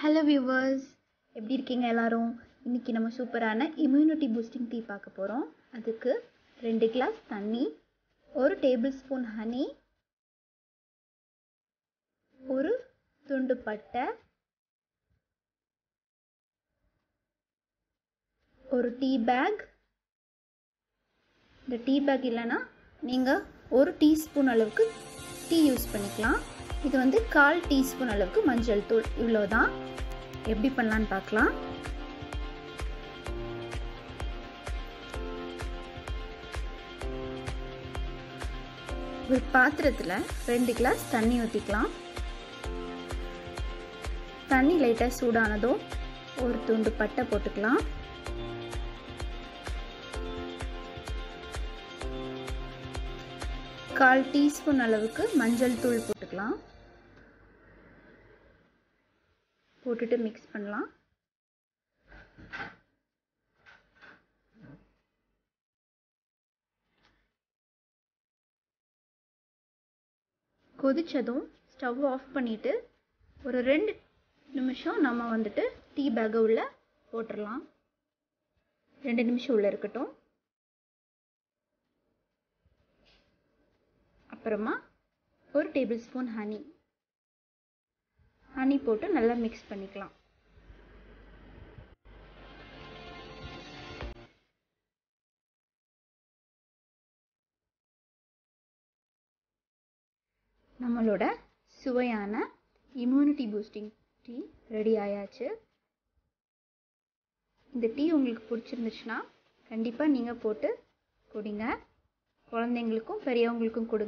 Hello viewers எப்படி இருக்கீங்க எல்லோரும்? இன்றைக்கி நம்ம சூப்பரான இம்யூனிட்டி பூஸ்டிங் டீ பார்க்க போகிறோம் அதுக்கு ரெண்டு கிளாஸ் தண்ணி ஒரு டேபிள் ஸ்பூன் ஹனி ஒரு துண்டு பட்டை ஒரு டீ பேக் இந்த டீ பேக் இல்லைன்னா நீங்கள் ஒரு டீஸ்பூன் அளவுக்கு டீ யூஸ் பண்ணிக்கலாம். இது வந்து கால் டீஸ்பூன் அளவுக்கு மஞ்சள் தூள். இவ்வளோ தான் எப்படி பண்ணலான்னு பார்க்கலாம். ஒரு பாத்திரத்தில் ரெண்டு கிளாஸ் தண்ணி ஊற்றிக்கலாம் தண்ணி லைட்டாக சூடானதும் ஒரு துண்டு பட்டை போட்டுக்கலாம். கால் டீஸ்பூன் அளவுக்கு மஞ்சள் தூள் போட்டுக்கலாம். போட்டுட்டு மிக்ஸ் பண்ணலாம். கொதிச்சதும் ஸ்டவ் ஆஃப் பண்ணிவிட்டு ஒரு ரெண்டு நிமிஷம் நம்ம வந்துட்டு டீ பேக்கை உள்ள போட்டுடலாம் ரெண்டு நிமிஷம் உள்ளே இருக்கட்டும். அப்புறமா ஒரு டேபிள் ஸ்பூன் ஹனி. ஹனி போட்டு நல்லா மிக்ஸ் பண்ணிக்கலாம். நம்மளோட சுவையான இம்யூனிட்டி பூஸ்டிங் டீ ரெடி ஆயாச்சு. இந்த டீ உங்களுக்கு பிடிச்சிருந்துச்சுன்னா கண்டிப்பாக நீங்கள் போட்டு குடிங்க. குழந்தைங்களுக்கும் பெரியவங்களுக்கும் கொடுங்க.